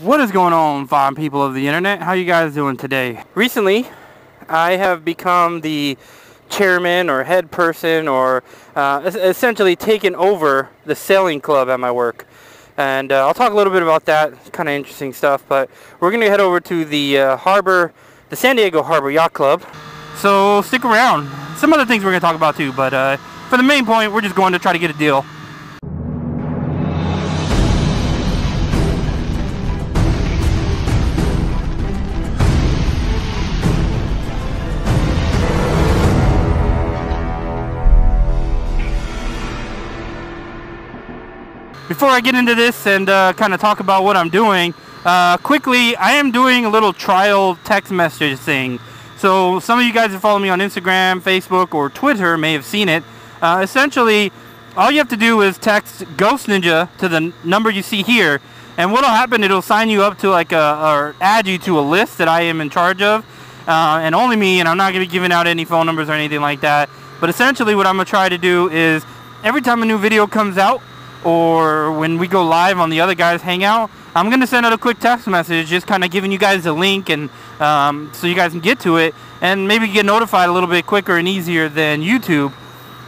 What is going on, fine people of the internet? How you guys doing today? Recently, I have become the chairman or head person or uh, essentially taken over the sailing club at my work. And uh, I'll talk a little bit about that. It's kind of interesting stuff. But we're going to head over to the uh, harbor, the San Diego Harbor Yacht Club. So stick around. Some other things we're going to talk about too. But uh, for the main point, we're just going to try to get a deal. Before I get into this and uh, kind of talk about what I'm doing, uh, quickly, I am doing a little trial text message thing. So some of you guys that follow me on Instagram, Facebook, or Twitter may have seen it. Uh, essentially, all you have to do is text Ghost Ninja to the number you see here, and what'll happen, it'll sign you up to like a, or add you to a list that I am in charge of, uh, and only me, and I'm not going to be giving out any phone numbers or anything like that. But essentially what I'm going to try to do is, every time a new video comes out, or when we go live on the other guys hangout, I'm going to send out a quick text message just kind of giving you guys a link and um, so you guys can get to it and maybe get notified a little bit quicker and easier than YouTube.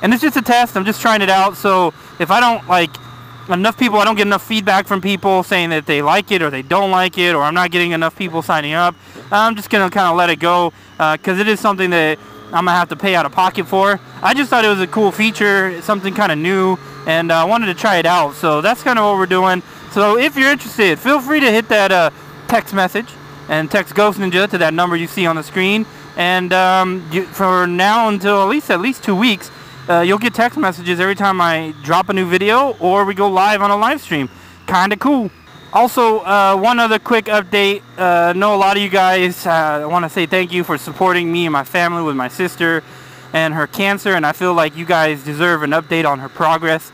And it's just a test. I'm just trying it out. So if I don't like enough people, I don't get enough feedback from people saying that they like it or they don't like it or I'm not getting enough people signing up, I'm just going to kind of let it go because uh, it is something that I'm to have to pay out of pocket for. I just thought it was a cool feature, something kind of new and I uh, wanted to try it out. So that's kind of what we're doing. So if you're interested, feel free to hit that uh, text message and text Ghost Ninja to that number you see on the screen. And um, you, for now until at least at least two weeks, uh, you'll get text messages every time I drop a new video or we go live on a live stream. Kind of cool. Also, uh, one other quick update. Uh, I know a lot of you guys uh, want to say thank you for supporting me and my family with my sister and her cancer, and I feel like you guys deserve an update on her progress.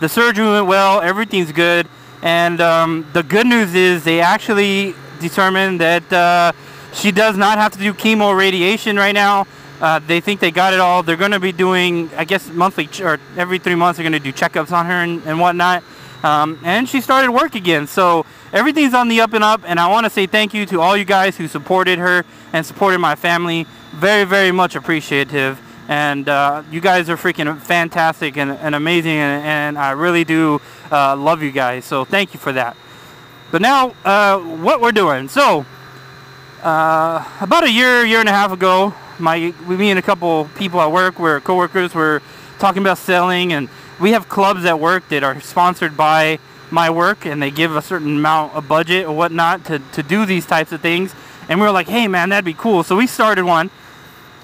The surgery went well, everything's good, and um, the good news is they actually determined that uh, she does not have to do chemo radiation right now. Uh, they think they got it all. They're going to be doing, I guess, monthly or every three months, they're going to do checkups on her and, and whatnot. Um, and she started work again. So everything's on the up and up. And I want to say thank you to all you guys who supported her and supported my family. Very, very much appreciative and uh, you guys are freaking fantastic and, and amazing and, and, I really do uh, love you guys so thank you for that but now uh, what we're doing so uh, about a year year and a half ago my me and a couple people at work were coworkers were talking about selling and we have clubs at work that are sponsored by my work and they give a certain amount of budget or whatnot to, to do these types of things and we were like hey man that'd be cool so we started one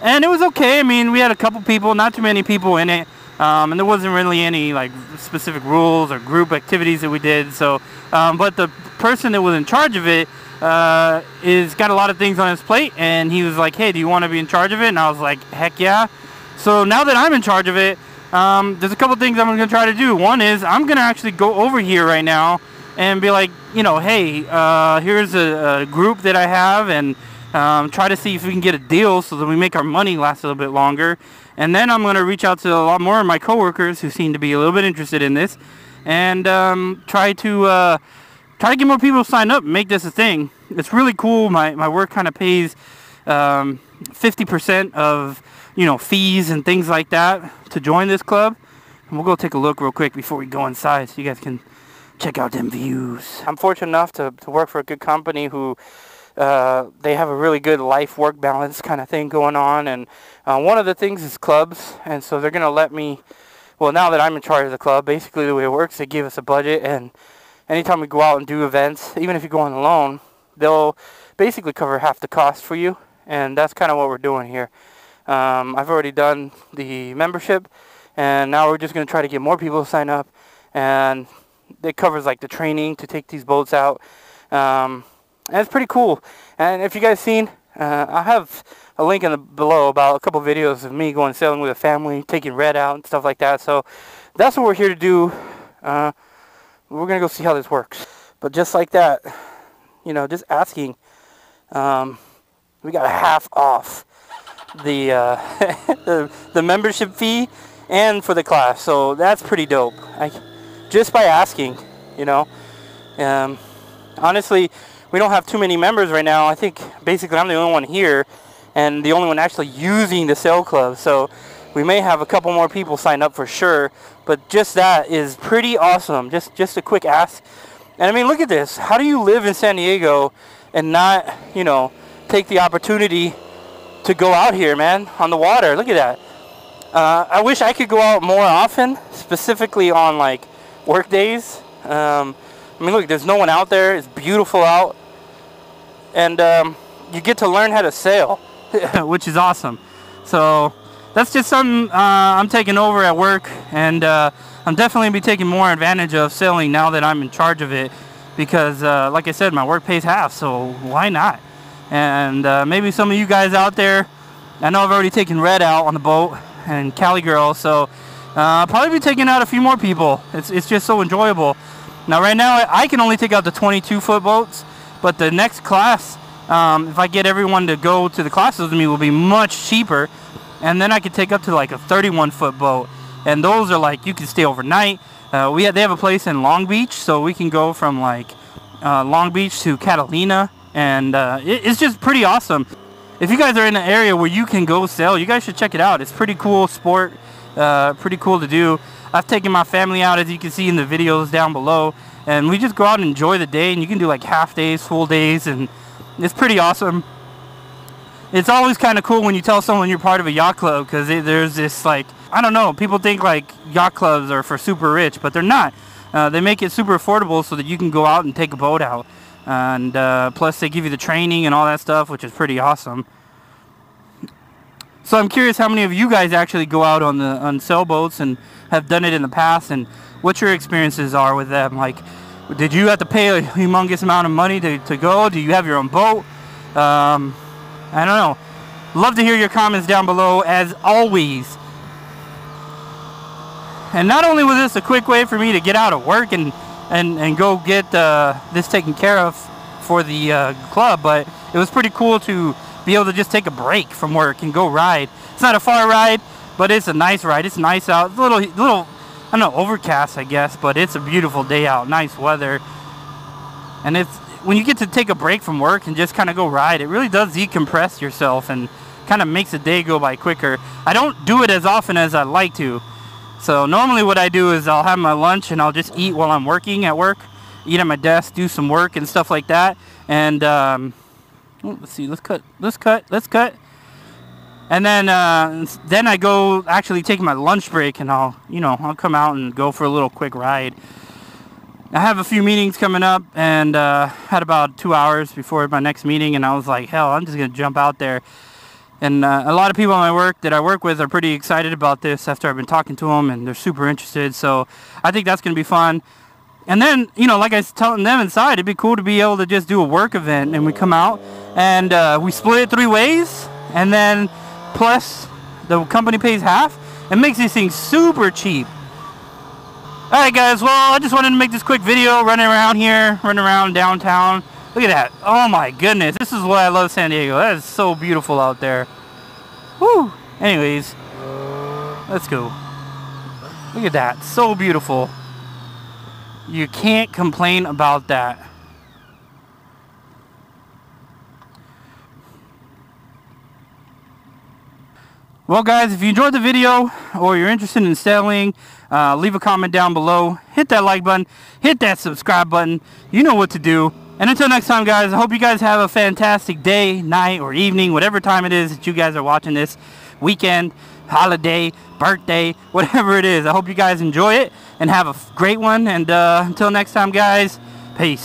and it was okay. I mean, we had a couple people, not too many people in it, um, and there wasn't really any like specific rules or group activities that we did. So, um, but the person that was in charge of it uh, is got a lot of things on his plate, and he was like, "Hey, do you want to be in charge of it?" And I was like, "Heck yeah!" So now that I'm in charge of it, um, there's a couple things I'm going to try to do. One is I'm going to actually go over here right now and be like, you know, hey, uh, here's a, a group that I have, and um, try to see if we can get a deal so that we make our money last a little bit longer. And then I'm going to reach out to a lot more of my coworkers who seem to be a little bit interested in this and um, try to uh, try to get more people to sign up and make this a thing. It's really cool. My, my work kind of pays 50% um, of, you know, fees and things like that to join this club. And we'll go take a look real quick before we go inside so you guys can check out them views. I'm fortunate enough to, to work for a good company who uh, they have a really good life-work balance kind of thing going on. And uh, one of the things is clubs, and so they're going to let me. Well, now that I'm in charge of the club, basically the way it works, they give us a budget, and anytime we go out and do events, even if you go on alone, they'll basically cover half the cost for you, and that's kind of what we're doing here. Um, I've already done the membership, and now we're just going to try to get more people to sign up, and it covers like the training to take these boats out. Um, and it's pretty cool. And if you guys seen, uh, I have a link in the below about a couple videos of me going sailing with a family, taking Red out and stuff like that. So that's what we're here to do. Uh, we're gonna go see how this works. But just like that, you know, just asking, um, we got a half off the, uh, the the membership fee and for the class. So that's pretty dope. I, just by asking, you know. Um, honestly, we don't have too many members right now. I think basically I'm the only one here and the only one actually using the sail club. So we may have a couple more people sign up for sure. But just that is pretty awesome. Just just a quick ask. And I mean, look at this. How do you live in San Diego and not, you know, take the opportunity to go out here, man, on the water? Look at that. Uh, I wish I could go out more often, specifically on like work days. Um, I mean, look, there's no one out there. It's beautiful out. And um, you get to learn how to sail, which is awesome. So that's just something uh, I'm taking over at work. And uh, I'm definitely be taking more advantage of sailing now that I'm in charge of it. Because, uh, like I said, my work pays half, so why not? And uh, maybe some of you guys out there, I know I've already taken Red out on the boat and Cali Girl, so uh, probably be taking out a few more people. It's, it's just so enjoyable. Now right now I can only take out the 22 foot boats, but the next class, um, if I get everyone to go to the classes with me, will be much cheaper. And then I could take up to like a 31 foot boat. And those are like, you can stay overnight. Uh, we have, they have a place in Long Beach, so we can go from like uh, Long Beach to Catalina. And uh, it, it's just pretty awesome. If you guys are in an area where you can go sail, you guys should check it out. It's pretty cool sport, uh, pretty cool to do. I've taken my family out, as you can see in the videos down below, and we just go out and enjoy the day, and you can do like half days, full days, and it's pretty awesome. It's always kind of cool when you tell someone you're part of a yacht club, because there's this like, I don't know, people think like yacht clubs are for super rich, but they're not. Uh, they make it super affordable so that you can go out and take a boat out. And uh, plus they give you the training and all that stuff, which is pretty awesome. So I'm curious how many of you guys actually go out on the on sailboats and have done it in the past and what your experiences are with them. Like, did you have to pay a humongous amount of money to, to go? Do you have your own boat? Um, I don't know. Love to hear your comments down below as always. And not only was this a quick way for me to get out of work and, and, and go get uh, this taken care of for the uh, club, but it was pretty cool to be able to just take a break from work and go ride. It's not a far ride, but it's a nice ride. It's nice out. It's a little, little, I don't know, overcast, I guess, but it's a beautiful day out. Nice weather. And it's, when you get to take a break from work and just kind of go ride, it really does decompress yourself and kind of makes the day go by quicker. I don't do it as often as I'd like to. So normally what I do is I'll have my lunch and I'll just eat while I'm working at work. Eat at my desk, do some work and stuff like that. And um, oh, let's see, let's cut, let's cut, let's cut. And then uh, then I go actually take my lunch break and I'll, you know, I'll come out and go for a little quick ride. I have a few meetings coming up and uh, had about two hours before my next meeting and I was like, hell, I'm just going to jump out there. And uh, a lot of people in my work that I work with are pretty excited about this after I've been talking to them and they're super interested. So I think that's going to be fun. And then, you know, like I was telling them inside, it'd be cool to be able to just do a work event and we come out and uh, we split it three ways and then plus the company pays half. It makes these things super cheap. Alright guys, well I just wanted to make this quick video running around here, running around downtown. Look at that. Oh my goodness. This is why I love San Diego. That is so beautiful out there. Woo! Anyways, let's go. Look at that. So beautiful. You can't complain about that. Well guys, if you enjoyed the video or you're interested in sailing, uh, leave a comment down below. Hit that like button. Hit that subscribe button. You know what to do. And until next time guys, I hope you guys have a fantastic day, night, or evening, whatever time it is that you guys are watching this. Weekend, holiday, birthday, whatever it is. I hope you guys enjoy it and have a great one. And uh, until next time guys, peace.